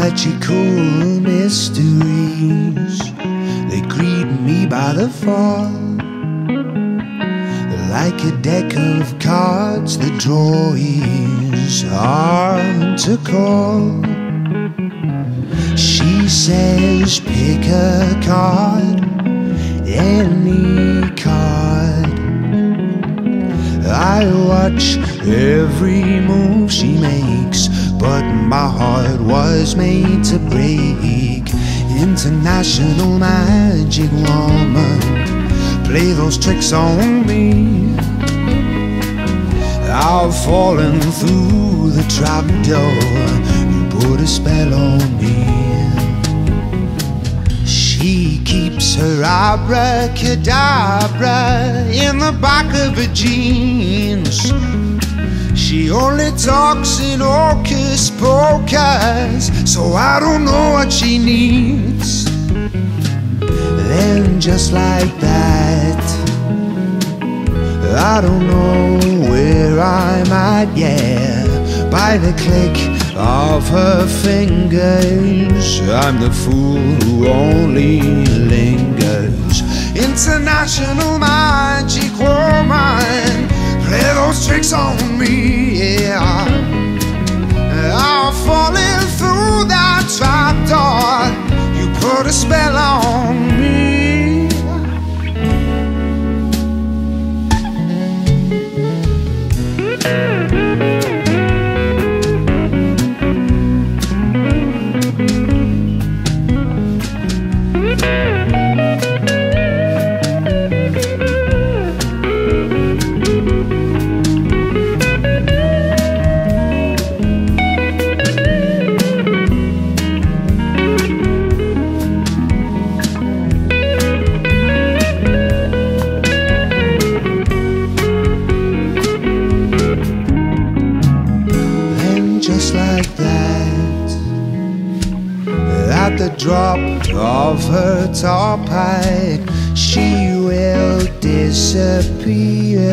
Magical mysteries, they greet me by the fall. Like a deck of cards, the draw is hard to call. She says, pick a card, any card. I watch every move she makes, but my heart was made to break. International magic woman, play those tricks on me. I've fallen through the trapdoor. You put a spell on me. She keeps her abracadabra in the back of her jeans. She only talks in hocus pocus, so I don't know what she needs. Then, just like that, I don't know where I'm at, yeah. By the click of her fingers, I'm the fool who only lingers. International magic woman, those tricks on me, yeah. I'm falling through that trapdoor. You put a spell on at the drop of her top height, she will disappear,